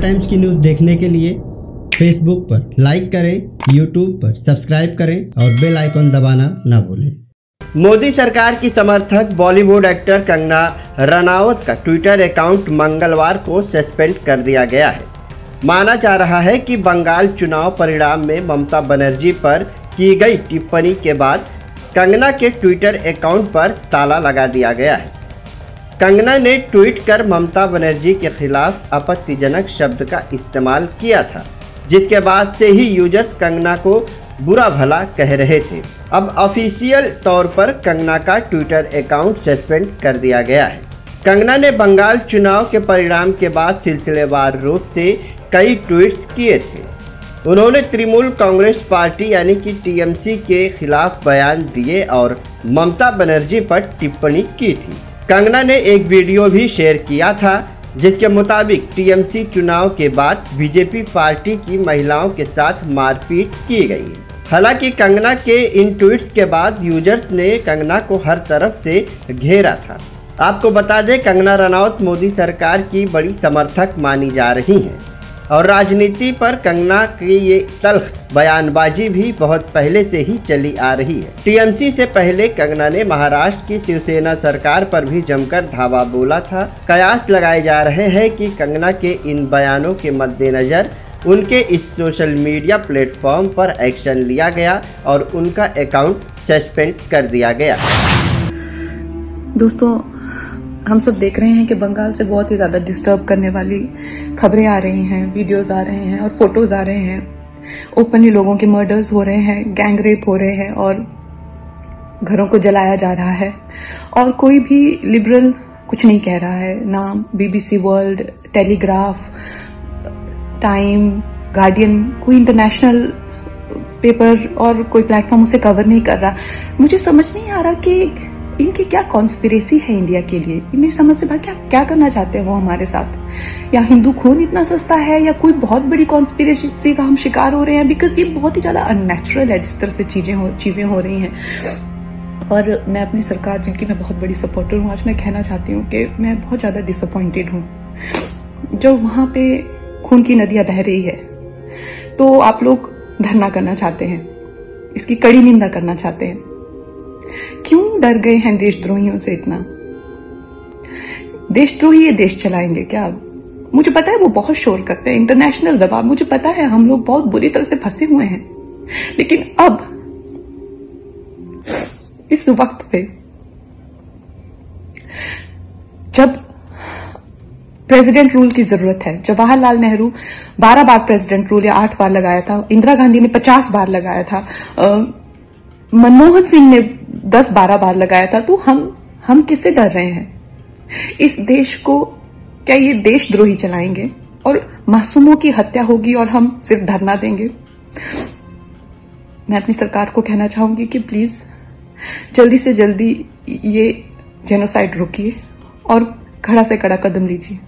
Times की news देखने के लिए फेसबुक पर लाइक करें यूट्यूब पर सब्सक्राइब करें और बेल आइकॉन दबाना ना भूलें। मोदी सरकार की समर्थक बॉलीवुड एक्टर कंगना रनावत का ट्विटर अकाउंट मंगलवार को सस्पेंड कर दिया गया है। माना जा रहा है कि बंगाल चुनाव परिणाम में ममता बनर्जी पर की गई टिप्पणी के बाद कंगना के ट्विटर अकाउंट पर ताला लगा दिया गया है। कंगना ने ट्वीट कर ममता बनर्जी के खिलाफ आपत्तिजनक शब्द का इस्तेमाल किया था, जिसके बाद से ही यूज़र्स कंगना को बुरा भला कह रहे थे। अब ऑफिशियल तौर पर कंगना का ट्विटर अकाउंट सस्पेंड कर दिया गया है। कंगना ने बंगाल चुनाव के परिणाम के बाद सिलसिलेवार रूप से कई ट्वीट्स किए थे। उन्होंने तृणमूल कांग्रेस पार्टी यानी कि टीएमसी के खिलाफ बयान दिए और ममता बनर्जी पर टिप्पणी की थी। कंगना ने एक वीडियो भी शेयर किया था, जिसके मुताबिक टीएमसी चुनाव के बाद बीजेपी पार्टी की महिलाओं के साथ मारपीट की गई। हालाँकि कंगना के इन ट्वीट्स के बाद यूज़र्स ने कंगना को हर तरफ़ से घेरा था। आपको बता दें, कंगना रनौत मोदी सरकार की बड़ी समर्थक मानी जा रही हैं। और राजनीति पर कंगना की ये तल्ख बयानबाजी भी बहुत पहले से ही चली आ रही है। टीएमसी से पहले कंगना ने महाराष्ट्र की शिवसेना सरकार पर भी जमकर धावा बोला था। कयास लगाए जा रहे हैं कि कंगना के इन बयानों के मद्देनजर उनके इस सोशल मीडिया प्लेटफॉर्म पर एक्शन लिया गया और उनका अकाउंट सस्पेंड कर दिया गया। दोस्तों हम सब देख रहे हैं कि बंगाल से बहुत ही ज़्यादा डिस्टर्ब करने वाली खबरें आ रही हैं वीडियोस आ रहे हैं और फ़ोटोज़ आ रहे हैं। ओपनली लोगों के मर्डर्स हो रहे हैं गैंग रेप हो रहे हैं और घरों को जलाया जा रहा है। और कोई भी लिबरल कुछ नहीं कह रहा है। ना BBC World Telegraph Time Guardian कोई इंटरनेशनल पेपर और कोई प्लेटफॉर्म उसे कवर नहीं कर रहा। मुझे समझ नहीं आ रहा कि इनकी क्या कॉन्स्पिरेसी है इंडिया के लिए? मेरी समझ से भाई क्या क्या करना चाहते हैं वो हमारे साथ? या हिंदू खून इतना सस्ता है, या कोई बहुत बड़ी कॉन्स्पिरेसी का हम शिकार हो रहे हैं? बिकॉज़ ये बहुत ही ज़्यादा अननेचुरल है जिस तरह से चीज़ें चीज़ें हो रही हैं। और मैं अपनी सरकार, जिनकी मैं बहुत बड़ी सपोर्टर हूँ, आज मैं कहना चाहती हूँ कि मैं बहुत ज़्यादा डिसअपॉइंटेड हूँ। जो वहाँ पे खून की नदियाँ बह रही है तो आप लोग धरना करना चाहते हैं। इसकी कड़ी निंदा करना चाहते हैं। क्यों डर गए हैं देशद्रोहियों से इतना? देशद्रोही ये देश चलाएँगे क्या? मुझे पता है वो बहुत शोर करते हैं इंटरनेशनल दबाव। मुझे पता है हम लोग बहुत बुरी तरह से फंसे हुए हैं। लेकिन अब, इस वक्त पे, जब प्रेसिडेंट रूल की ज़रूरत है, जवाहरलाल नेहरू बारह बार प्रेसिडेंट रूल या आठ बार लगाया था, इंदिरा गांधी ने पचास बार लगाया था मनमोहन सिंह ने दस बारह बार लगाया था तो हम हम किससे डर रहे हैं? इस देश को क्या ये देशद्रोही चलाएँगे? और मासूमों की हत्या होगी और हम सिर्फ़ धरना देंगे? मैं अपनी सरकार को कहना चाहूँगी कि प्लीज़, जल्दी से जल्दी ये जेनोसाइड रोकिए और खड़ा से कड़ा कदम लीजिए।